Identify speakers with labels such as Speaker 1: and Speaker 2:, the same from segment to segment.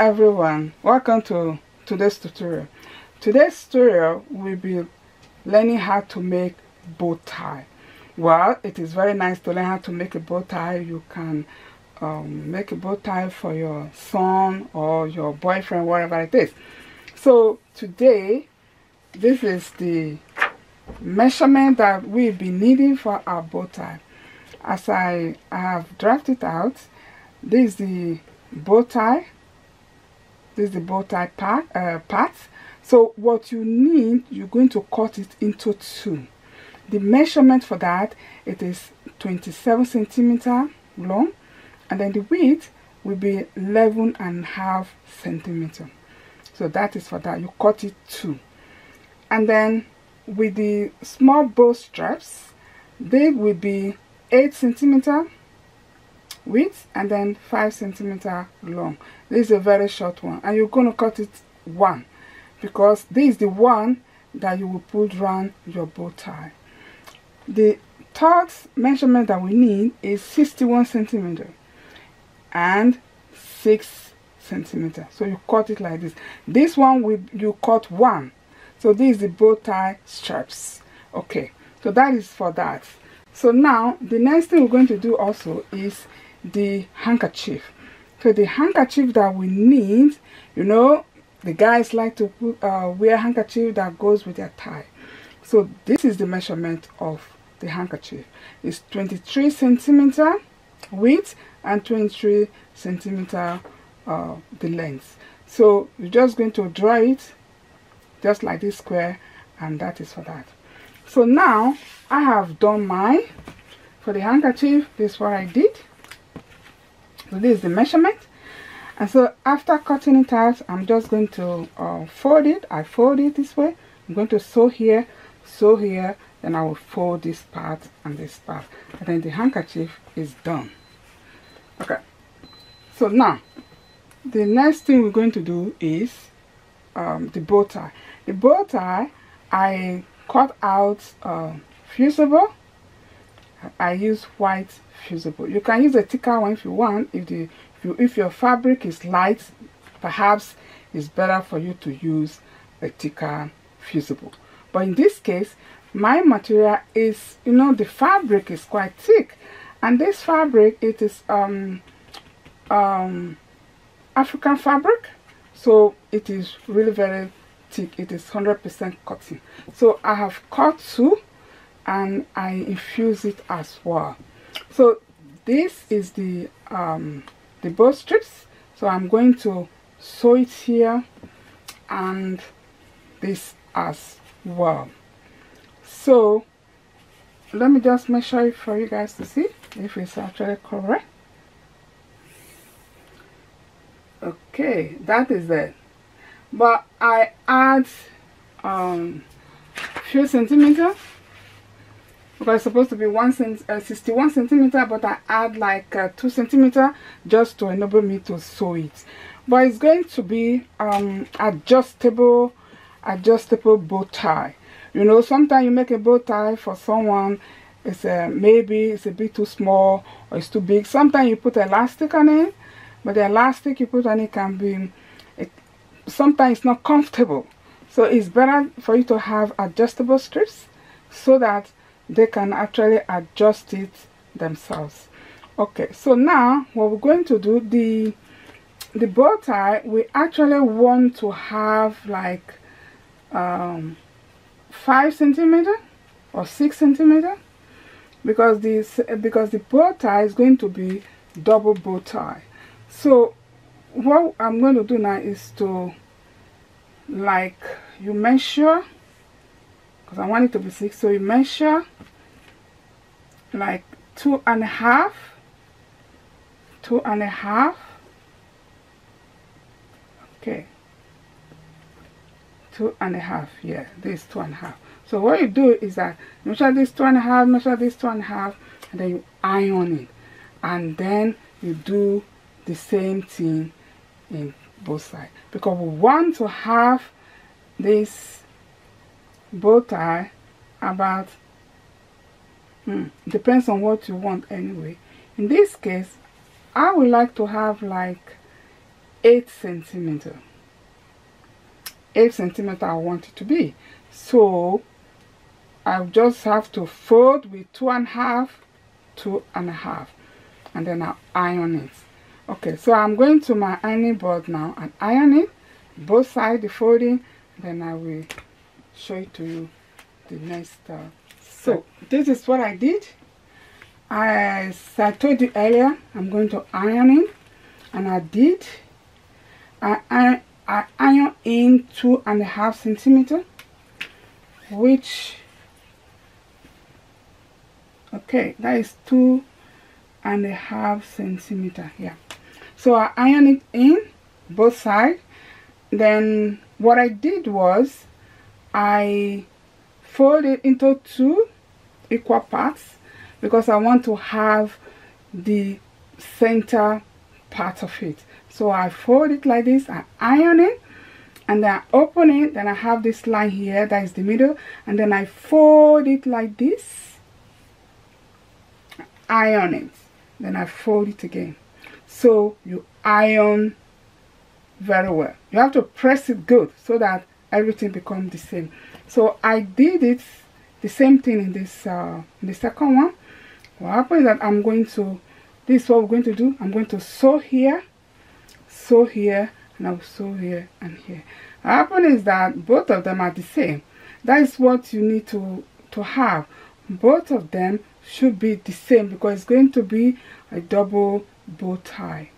Speaker 1: everyone. Welcome to today's tutorial. Today's tutorial will be learning how to make bow tie. Well it is very nice to learn how to make a bow tie. You can um, make a bow tie for your son or your boyfriend whatever it is. So today this is the measurement that we'll be needing for our bow tie. As I have drafted out this is the bow tie this is the bow tie part, uh, part. So what you need you're going to cut it into two. The measurement for that it is 27 centimeter long and then the width will be 11 and a half centimeter. So that is for that you cut it two. And then with the small bow straps they will be 8 centimeter width and then 5 centimeter long. This is a very short one. And you're going to cut it one because this is the one that you will put around your bow tie. The third measurement that we need is 61 centimeter and 6 centimeter. So you cut it like this. This one will you cut one. So this is the bow tie straps. Okay. So that is for that. So now the next thing we're going to do also is the handkerchief. So the handkerchief that we need you know the guys like to put, uh, wear handkerchief that goes with their tie. So this is the measurement of the handkerchief. It's 23 centimeter width and 23 centimeter uh, the length. So you're just going to draw it just like this square and that is for that. So now I have done mine. For the handkerchief this is what I did so this is the measurement. And so after cutting it out i'm just going to uh, fold it. I fold it this way. I'm going to sew here sew here. Then i will fold this part and this part. And then the handkerchief is done. Okay. So now the next thing we're going to do is um, the bow tie. The bow tie i cut out uh, fusible I use white fusible. You can use a thicker one if you want. If the if, you, if your fabric is light, perhaps it's better for you to use a thicker fusible. But in this case, my material is you know the fabric is quite thick, and this fabric it is um um African fabric, so it is really very thick. It is 100% cotton. So I have cut two and I infuse it as well. So this is the um, the bow strips. So I'm going to sew it here and this as well. So let me just measure it for you guys to see if it's actually correct. Okay, that is it. But I add um few centimeters because it's supposed to be one cent, uh, 61 centimeter but I add like uh, 2 centimeter just to enable me to sew it. But it's going to be um, adjustable adjustable bow tie. You know sometimes you make a bow tie for someone it's a, uh, maybe it's a bit too small or it's too big. Sometimes you put elastic on it but the elastic you put on it can be it, sometimes it's not comfortable. So it's better for you to have adjustable strips so that they can actually adjust it themselves. Okay so now what we're going to do the the bow tie we actually want to have like um, five centimeter or six centimeter because this because the bow tie is going to be double bow tie. So what I'm going to do now is to like you measure because I want it to be six so you measure like two and a half two and a half. Okay. Two and a half yeah this two and a half. So what you do is that measure this two and a half measure this two and a half and then you iron it. And then you do the same thing in both sides. Because we want to have this bow tie about hmm, depends on what you want anyway. In this case I would like to have like 8 centimeter. 8 centimeter I want it to be. So I just have to fold with two and a half two and a half and then I'll iron it. Okay so I'm going to my ironing board now and iron it both sides the folding then I will show it to you the next uh, so this is what I did. As I told you earlier I'm going to iron it and I did. I, I, I iron in two and a half centimeter which okay that is two and a half centimeter yeah. So I iron it in both sides then what I did was I fold it into two equal parts because I want to have the center part of it. So I fold it like this I iron it and then I open it then I have this line here that is the middle and then I fold it like this iron it then I fold it again. So you iron very well. You have to press it good so that everything becomes the same. So I did it the same thing in this uh, in the second one. What happens is that I'm going to this is what we're going to do. I'm going to sew here sew here and I'll sew here and here. What happens is that both of them are the same. That is what you need to to have. Both of them should be the same because it's going to be a double bow tie.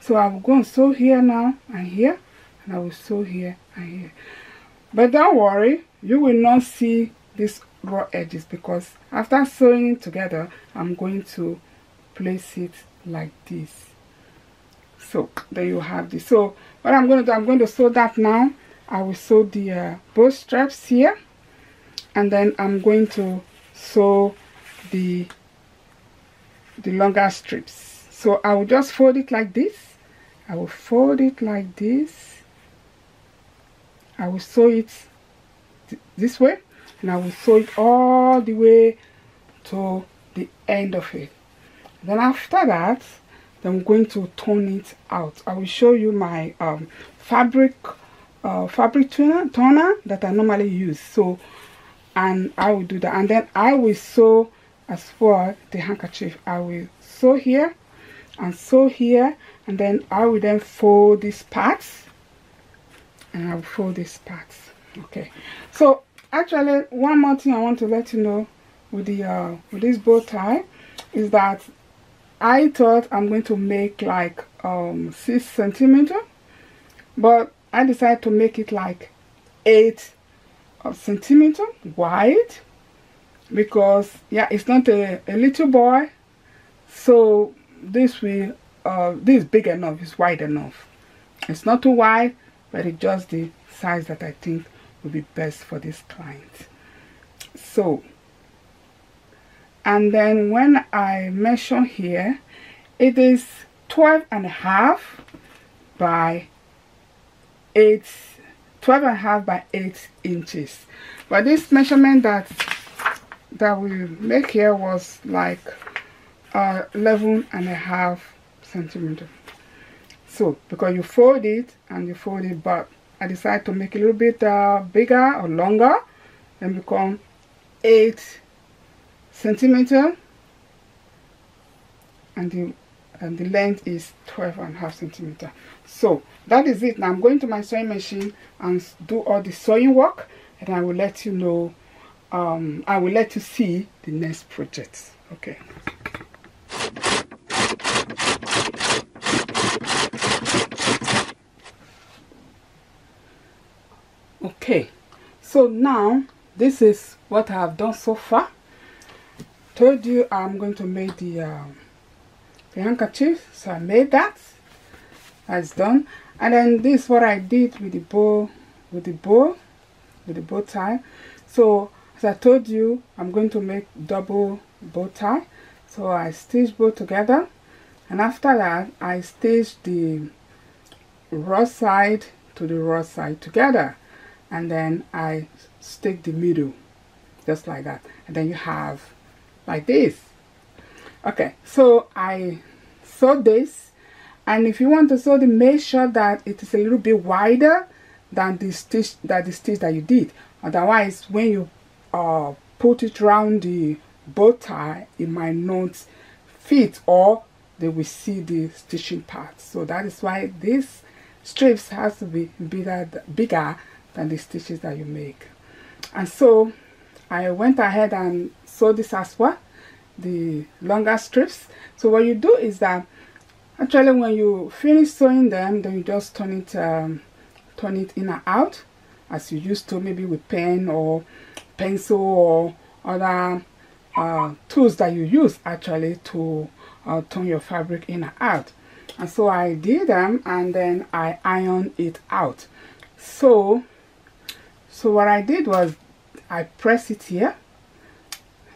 Speaker 1: So I will go and sew here now and here and I will sew here and here but don't worry you will not see these raw edges because after sewing it together I'm going to place it like this. So there you have this. So what I'm going to do I'm going to sew that now. I will sew the uh, straps here. And then I'm going to sew the the longer strips. So I will just fold it like this. I will fold it like this I will sew it th this way and I will sew it all the way to the end of it. Then after that I'm going to turn it out. I will show you my um, fabric uh, fabric turner, turner that I normally use. So and I will do that. And then I will sew as for the handkerchief I will sew here and sew here. And then I will then fold these parts and I will fold these parts okay. So actually one more thing I want to let you know with the uh, with this bow tie is that I thought I'm going to make like um, 6 centimeter but I decided to make it like 8 centimeter wide because yeah it's not a, a little boy so this will uh, this is big enough it's wide enough. It's not too wide but it's just the size that I think will be best for this client. So and then when I measure here it is 12 and a half by 8 12 and a half by 8 inches. But this measurement that that we make here was like uh, 11 and a half centimeter so because you fold it and you fold it back. I decided to make it a little bit uh, bigger or longer and become 8 centimeter. And the and the length is 12 and a half centimeter. So that is it. Now I'm going to my sewing machine and do all the sewing work and I will let you know um, I will let you see the next project. Okay okay so now this is what I have done so far. Told you I'm going to make the, um, the handkerchief so I made that. That's done. And then this is what I did with the bow with the bow with the bow tie. So as I told you I'm going to make double bow tie. So I stitch both together. And after that I stitch the raw side to the raw side together and then I stick the middle just like that. And then you have like this. Okay so I sew this. And if you want to sew it make sure that it is a little bit wider than the stitch that the stitch that you did. Otherwise when you uh, put it around the bow tie it might not fit or they will see the stitching part. So that is why this strips has to be bigger bigger than the stitches that you make. And so I went ahead and sewed this as well the longer strips. So what you do is that actually when you finish sewing them then you just turn it um, turn it in and out as you used to maybe with pen or pencil or other uh, tools that you use actually to uh, turn your fabric in and out. And so I did them and then I ironed it out. So so what I did was I press it here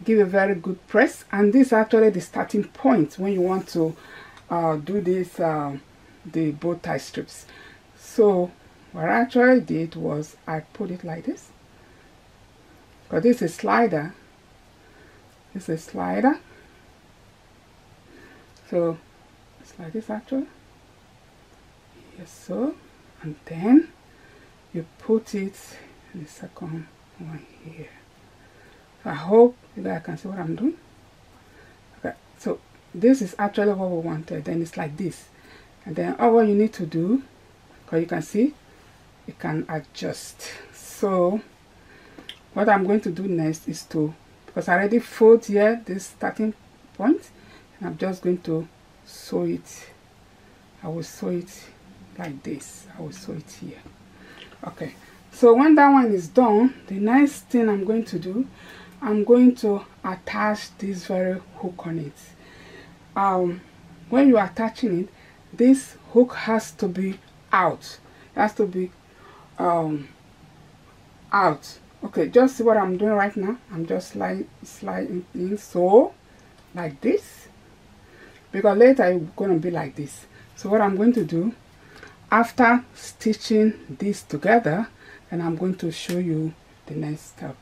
Speaker 1: give a very good press and this is actually the starting point when you want to uh, do this uh, the bow tie strips. So what I actually did was I put it like this. Because this is slider. This is slider. So it's like this actually. Yes so and then you put it the second one here. I hope you guys can see what I'm doing. Okay so this is actually what we wanted then it's like this. And then all what you need to do because you can see you can adjust. So what I'm going to do next is to because I already fold here this starting point and I'm just going to sew it. I will sew it like this. I will sew it here. Okay so when that one is done the next thing I'm going to do I'm going to attach this very hook on it. Um, when you're attaching it this hook has to be out. It has to be um, out. Okay just see what I'm doing right now? I'm just slide, sliding in so like this. Because later it's going to be like this. So what I'm going to do after stitching this together and I'm going to show you the next step.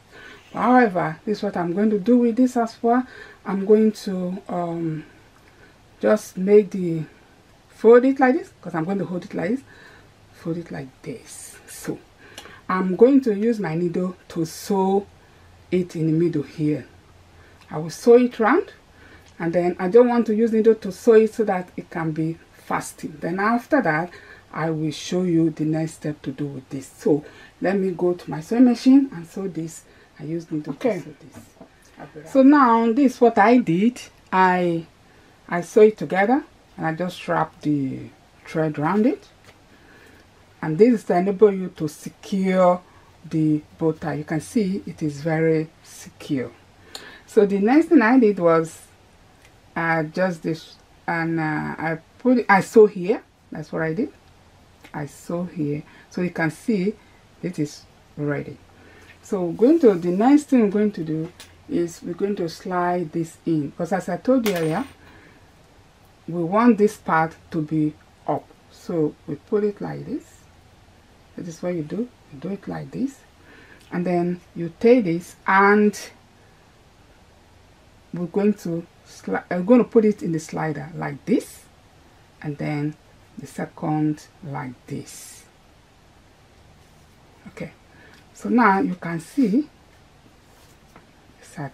Speaker 1: However this is what I'm going to do with this as well. I'm going to um, just make the fold it like this because I'm going to hold it like this fold it like this. So I'm going to use my needle to sew it in the middle here. I will sew it round and then I don't want to use needle to sew it so that it can be fasting then after that I will show you the next step to do with this. So let me go to my sewing machine and sew this. I use needle okay. to sew this. So now this is what I did. I I sew it together and I just wrap the thread around it. And this is to enable you to secure the bow tie. You can see it is very secure. So the next thing I did was uh, just this and uh, I put it, I sew here. That's what I did I sew here. So you can see it is ready. So going to the next thing we're going to do is we're going to slide this in. Because as I told you earlier we want this part to be up. So we put it like this. This is what you do. You do it like this. And then you take this and we're going to I'm going to put it in the slider like this. And then the second like this. Okay. So now you can see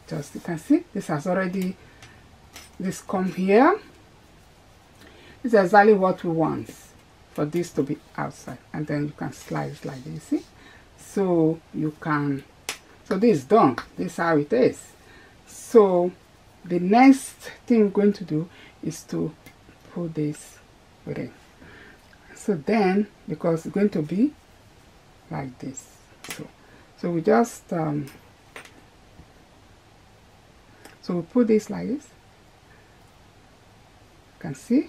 Speaker 1: just you can see this has already this come here. This is exactly what we want for this to be outside. And then you can slide it like this see? So you can so this is done. This is how it is. So the next thing we're going to do is to put this within so then because it's going to be like this. So so we just um, so we put this like this. You can see?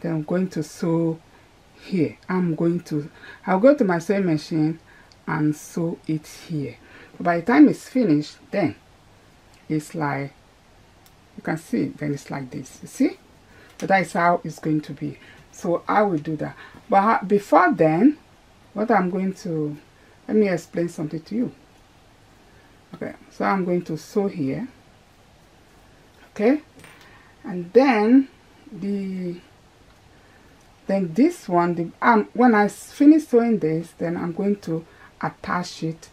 Speaker 1: Then I'm going to sew here. I'm going to I'll go to my sewing machine and sew it here. By the time it's finished then it's like you can see then it's like this. You see? But that is how it's going to be so I will do that. But before then what I'm going to let me explain something to you. Okay so I'm going to sew here. Okay and then the then this one the um when I finish sewing this then I'm going to attach it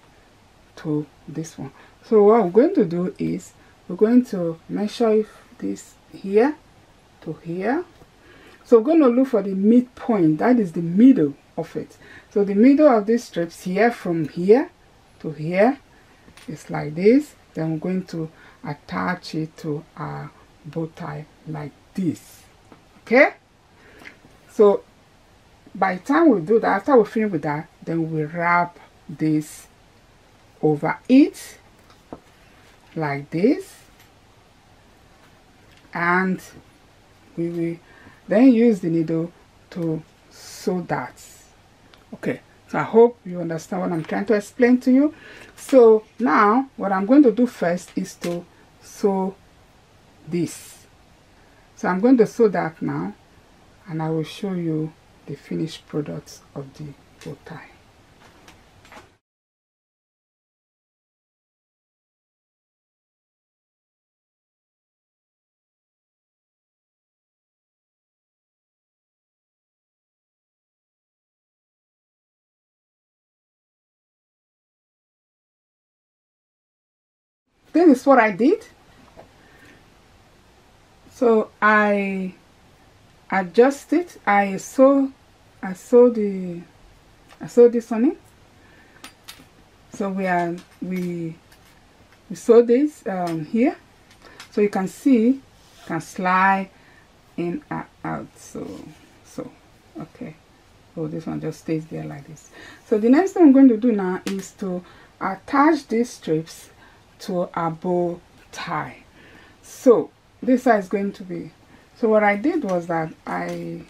Speaker 1: to this one. So what we're going to do is we're going to measure this here to here so we're going to look for the midpoint. That is the middle of it. So the middle of these strips here from here to here is like this. Then we're going to attach it to our bow tie like this. Okay? So by the time we do that after we finish with that then we wrap this over it like this. And we will then use the needle to sew that. Okay so I hope you understand what I'm trying to explain to you. So now what I'm going to do first is to sew this. So I'm going to sew that now and I will show you the finished products of the bow tie this is what I did. So I adjust it I sew I sew the I sew this on it so we are we we sew this um, here. So you can see can slide in and out. So so okay. Oh this one just stays there like this. So the next thing I'm going to do now is to attach these strips to a bow tie. So this side is going to be so what I did was that I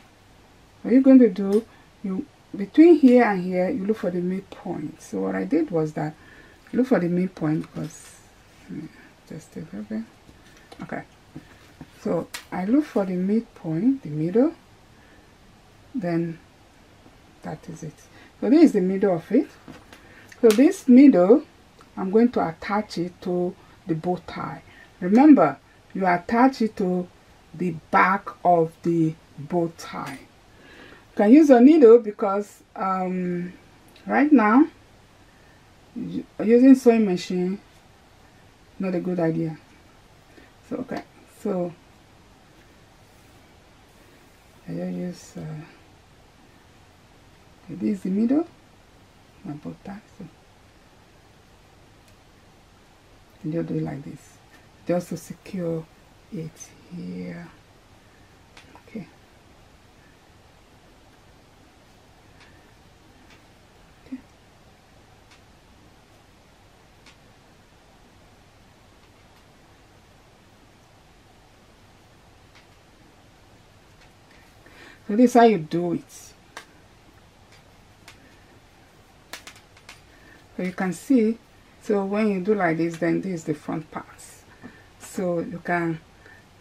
Speaker 1: what you're going to do you between here and here you look for the midpoint. So what I did was that look for the midpoint because just a little bit okay. So I look for the midpoint the middle then that is it. So this is the middle of it. So this middle I'm going to attach it to the bow tie. Remember, you attach it to the back of the bow tie. You can use a needle because um, right now, using sewing machine, not a good idea. So, okay, so I use, uh, this is the middle, my bow tie. So. And just do it like this. Just to secure it here. Okay. Okay. So this is how you do it. So you can see so when you do like this then this is the front part. So you can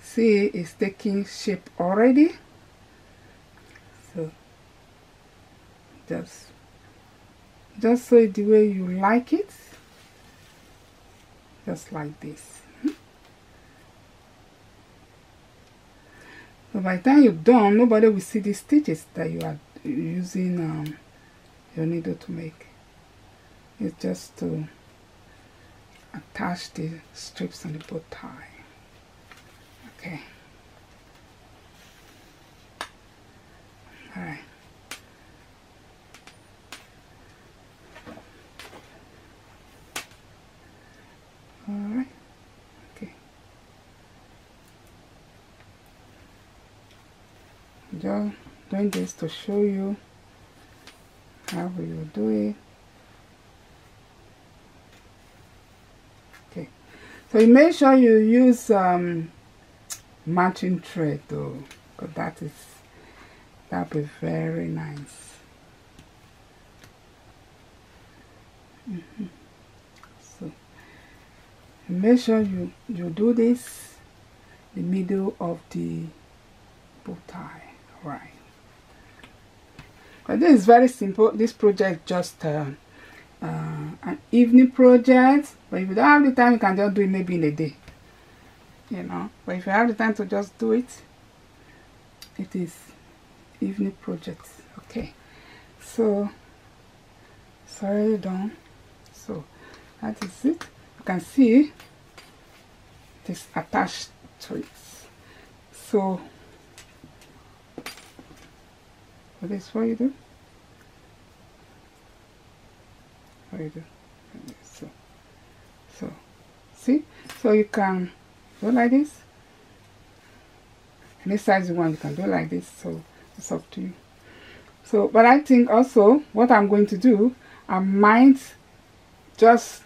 Speaker 1: see it's taking shape already. So just just sew it the way you like it. Just like this. So by the time you're done nobody will see the stitches that you are using um, your needle to make. It's just to attach the strips on the bow tie. Okay. All right. All right. Okay. Just doing this to show you how we will do it So you make sure you use um, matching thread though, because that is that be very nice. Mm -hmm. So make sure you you do this the middle of the bow tie, right? But this is very simple. This project just uh, uh, an evening project but if you don't have the time you can just do it maybe in a day you know. But if you have the time to just do it it is evening project okay. So it's already done. So that is it. You can see it is attached to it. So what is what you do do so so see? So you can go like this. Any size you want you can do like this. So it's up to you. So but I think also what I'm going to do I might just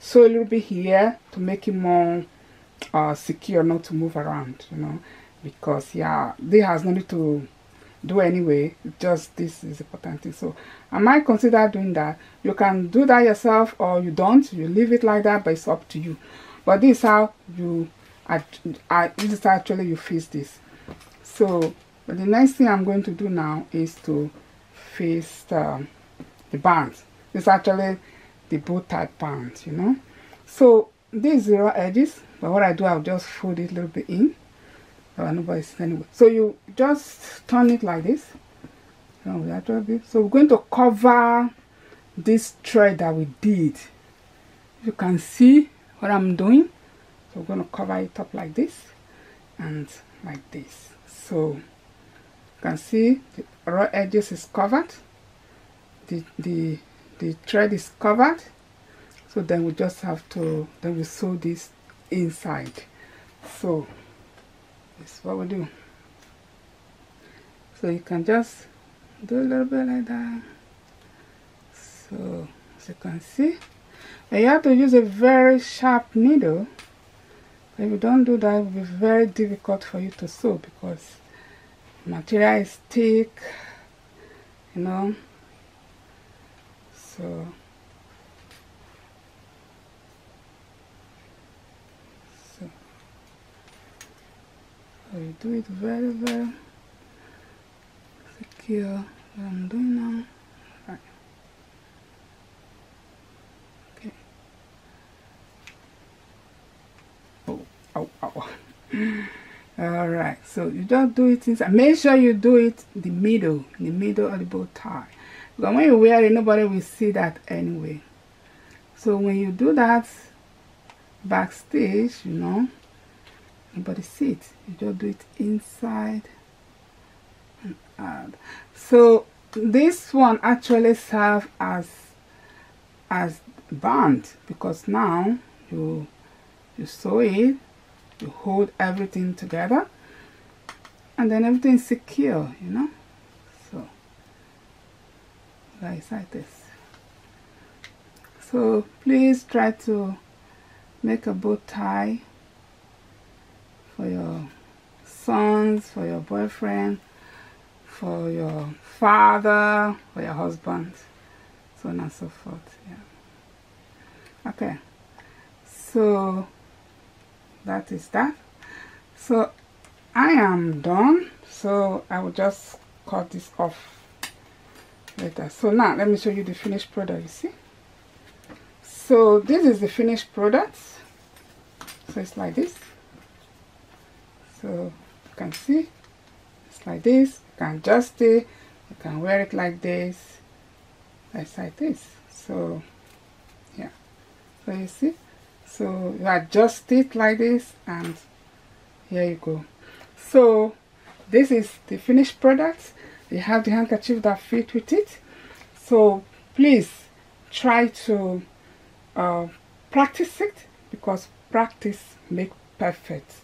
Speaker 1: sew a little bit here to make it more uh, secure not to move around you know because yeah this has nothing to do anyway. Just this is important thing. So I might consider doing that? You can do that yourself or you don't. You leave it like that but it's up to you. But this is how you I, this is actually you face this. So the next thing I'm going to do now is to face the, the bands. It's actually the bow tie bands you know? So these zero edges but what I do I'll just fold it a little bit in anyway so you just turn it like this. So we're going to cover this thread that we did. You can see what I'm doing. So we're going to cover it up like this and like this. So you can see the raw edges is covered. The the the thread is covered. So then we just have to then we sew this inside. So is what we do. So you can just do a little bit like that. So as you can see and you have to use a very sharp needle. If you don't do that it will be very difficult for you to sew because material is thick you know. So so you do it very very secure what I'm doing now right. okay. Oh oh oh. All right so you don't do it inside make sure you do it the middle the middle of the bow tie. Because when you wear it nobody will see that anyway. So when you do that backstage you know nobody see it you just do it inside and so this one actually serve as as band because now you you sew it you hold everything together and then everything is secure you know? So guys like this. So please try to make a bow tie for your sons for your boyfriend for your father for your husband so on and so forth yeah. Okay. So that is that. So I am done. So I will just cut this off later. So now let me show you the finished product you see. So this is the finished product. So it's like this so you can see it's like this. You can adjust it. You can wear it like this. It's like this. So yeah. So you see? So you adjust it like this and here you go. So this is the finished product. You have the handkerchief that fit with it. So please try to uh, practice it because practice make perfect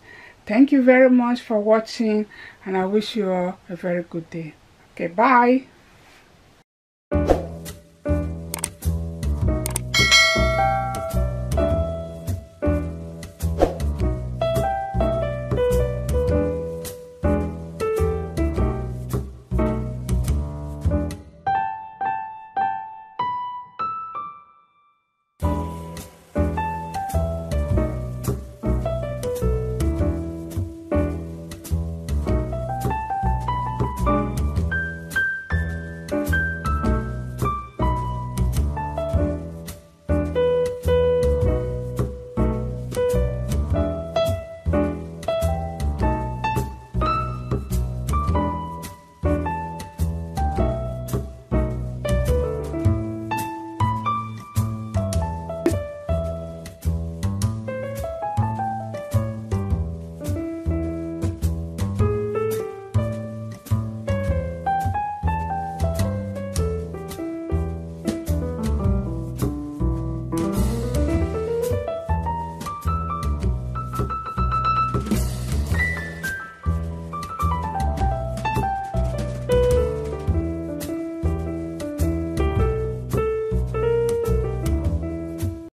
Speaker 1: Thank you very much for watching and I wish you all a very good day. Okay, bye.